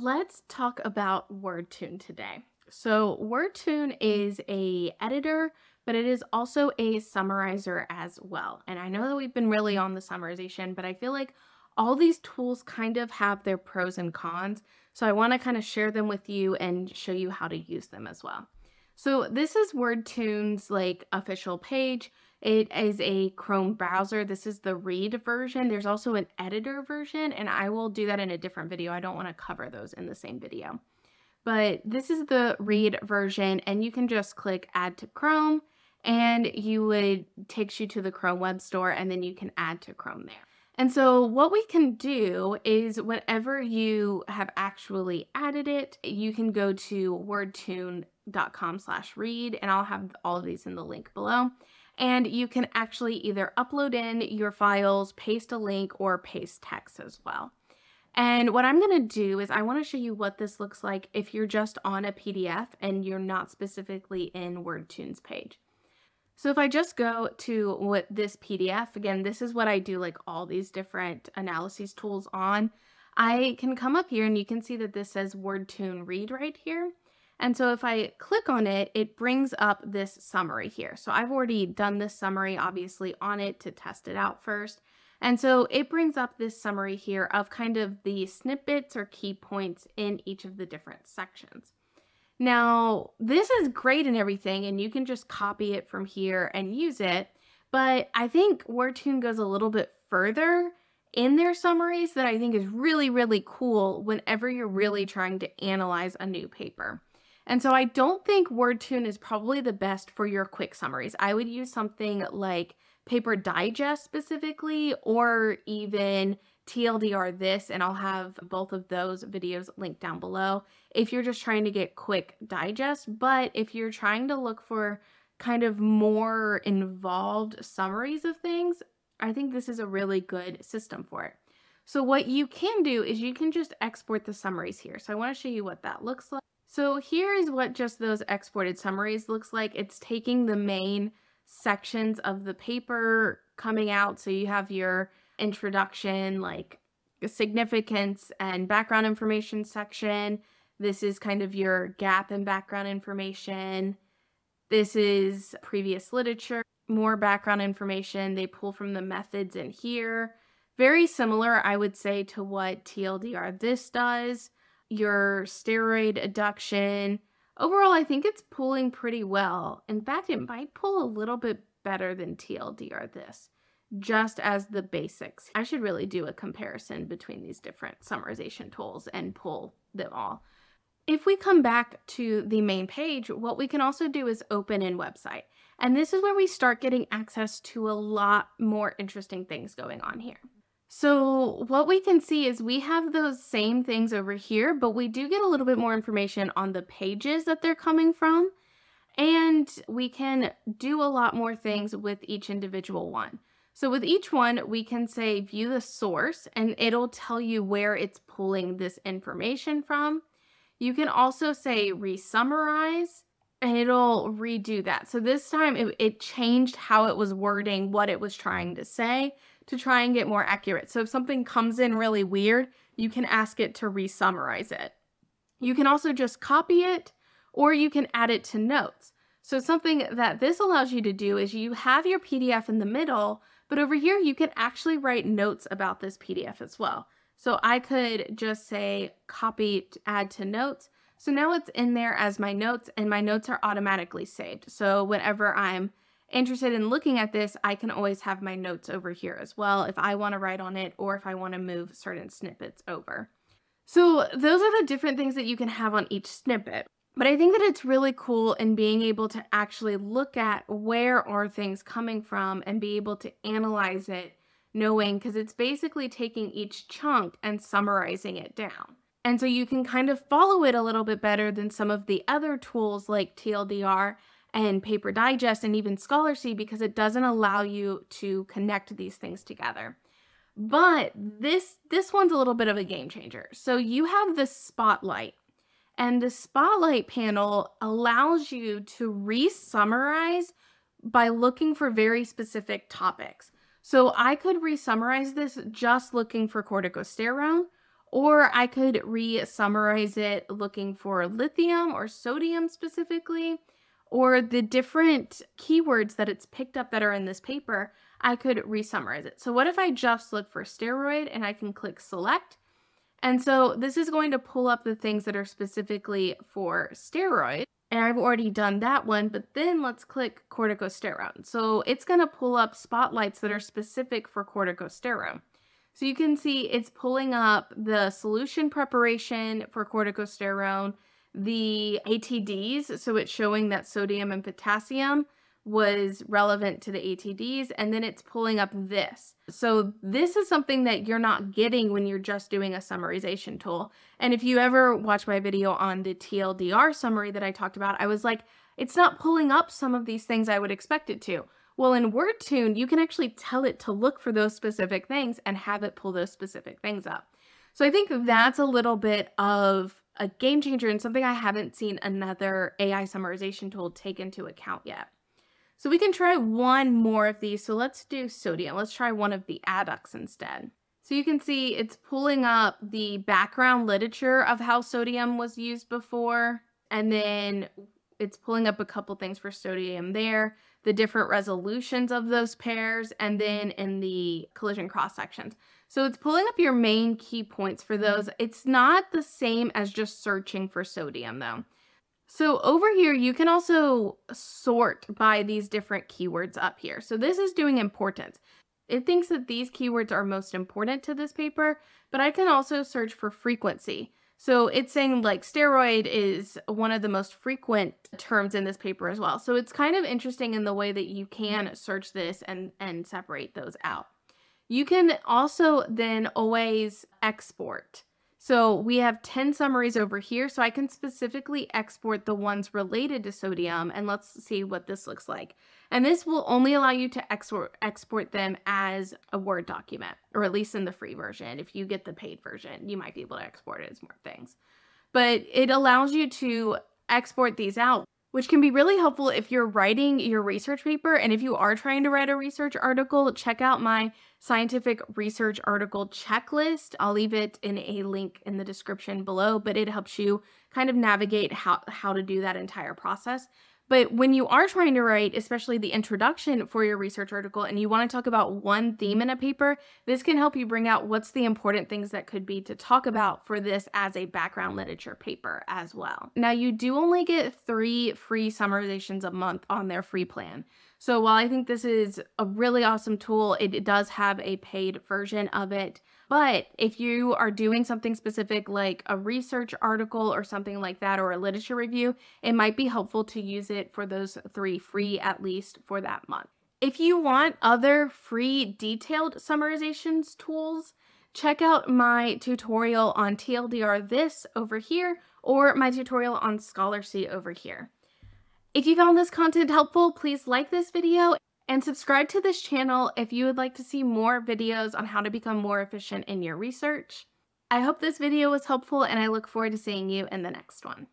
let's talk about WordTune today. So WordTune is a editor, but it is also a summarizer as well. And I know that we've been really on the summarization, but I feel like all these tools kind of have their pros and cons. So I want to kind of share them with you and show you how to use them as well. So this is WordTune's like official page. It is a Chrome browser. This is the read version. There's also an editor version, and I will do that in a different video. I don't want to cover those in the same video. But this is the read version, and you can just click add to Chrome, and you would takes you to the Chrome web store, and then you can add to Chrome there. And so what we can do is whenever you have actually added it, you can go to wordtune.com slash read, and I'll have all of these in the link below and you can actually either upload in your files, paste a link, or paste text as well. And what I'm going to do is I want to show you what this looks like if you're just on a PDF and you're not specifically in WordTune's page. So if I just go to what this PDF, again, this is what I do like all these different analyses tools on. I can come up here and you can see that this says WordTune read right here. And so if I click on it, it brings up this summary here. So I've already done this summary obviously on it to test it out first. And so it brings up this summary here of kind of the snippets or key points in each of the different sections. Now, this is great and everything, and you can just copy it from here and use it. But I think WordTune goes a little bit further in their summaries that I think is really, really cool whenever you're really trying to analyze a new paper. And so I don't think WordTune is probably the best for your quick summaries. I would use something like Paper Digest specifically, or even TLDR this, and I'll have both of those videos linked down below if you're just trying to get quick digest. But if you're trying to look for kind of more involved summaries of things, I think this is a really good system for it. So what you can do is you can just export the summaries here. So I want to show you what that looks like. So here is what just those exported summaries looks like. It's taking the main sections of the paper coming out. So you have your introduction, like the significance and background information section. This is kind of your gap and background information. This is previous literature, more background information. They pull from the methods in here. Very similar, I would say, to what TLDR this does your steroid adduction. Overall, I think it's pulling pretty well. In fact, it might pull a little bit better than TLDR this, just as the basics. I should really do a comparison between these different summarization tools and pull them all. If we come back to the main page, what we can also do is open in website. And this is where we start getting access to a lot more interesting things going on here. So what we can see is we have those same things over here, but we do get a little bit more information on the pages that they're coming from. And we can do a lot more things with each individual one. So with each one, we can say view the source and it'll tell you where it's pulling this information from. You can also say resummarize and it'll redo that. So this time it, it changed how it was wording what it was trying to say to try and get more accurate. So if something comes in really weird, you can ask it to re-summarize it. You can also just copy it or you can add it to notes. So something that this allows you to do is you have your PDF in the middle, but over here you can actually write notes about this PDF as well. So I could just say copy, add to notes. So now it's in there as my notes and my notes are automatically saved. So whenever I'm interested in looking at this, I can always have my notes over here as well if I want to write on it or if I want to move certain snippets over. So those are the different things that you can have on each snippet. But I think that it's really cool in being able to actually look at where are things coming from and be able to analyze it knowing because it's basically taking each chunk and summarizing it down. And so you can kind of follow it a little bit better than some of the other tools like TLDR and Paper Digest and even Scholarcy because it doesn't allow you to connect these things together. But this this one's a little bit of a game changer. So you have the spotlight and the spotlight panel allows you to re-summarize by looking for very specific topics. So I could re-summarize this just looking for corticosterone or I could re-summarize it looking for lithium or sodium specifically, or the different keywords that it's picked up that are in this paper, I could re-summarize it. So what if I just look for steroid and I can click select? And so this is going to pull up the things that are specifically for steroid. And I've already done that one, but then let's click corticosterone. So it's going to pull up spotlights that are specific for corticosterone. So you can see it's pulling up the solution preparation for corticosterone, the ATDs, so it's showing that sodium and potassium was relevant to the ATDs, and then it's pulling up this. So this is something that you're not getting when you're just doing a summarization tool. And if you ever watch my video on the TLDR summary that I talked about, I was like, it's not pulling up some of these things I would expect it to. Well, in WordTune, you can actually tell it to look for those specific things and have it pull those specific things up. So I think that's a little bit of a game changer and something I haven't seen another AI summarization tool take into account yet. So we can try one more of these. So let's do sodium. Let's try one of the adducts instead. So you can see it's pulling up the background literature of how sodium was used before. And then it's pulling up a couple things for sodium there, the different resolutions of those pairs, and then in the collision cross sections. So it's pulling up your main key points for those. It's not the same as just searching for sodium though. So over here, you can also sort by these different keywords up here. So this is doing importance. It thinks that these keywords are most important to this paper, but I can also search for frequency. So it's saying like steroid is one of the most frequent terms in this paper as well. So it's kind of interesting in the way that you can search this and, and separate those out. You can also then always export. So we have 10 summaries over here. So I can specifically export the ones related to sodium and let's see what this looks like. And this will only allow you to export, export them as a Word document, or at least in the free version. If you get the paid version, you might be able to export it as more things. But it allows you to export these out which can be really helpful if you're writing your research paper. And if you are trying to write a research article, check out my scientific research article checklist. I'll leave it in a link in the description below, but it helps you kind of navigate how, how to do that entire process. But when you are trying to write, especially the introduction for your research article, and you want to talk about one theme in a paper, this can help you bring out what's the important things that could be to talk about for this as a background literature paper as well. Now, you do only get three free summarizations a month on their free plan. So while I think this is a really awesome tool, it, does have a paid version of it. But if you are doing something specific like a research article or something like that, or a literature review, it might be helpful to use it for those three free at least for that month. If you want other free detailed summarizations tools, check out my tutorial on TLDR this over here or my tutorial on Scholarcy over here. If you found this content helpful, please like this video and subscribe to this channel if you would like to see more videos on how to become more efficient in your research. I hope this video was helpful and I look forward to seeing you in the next one.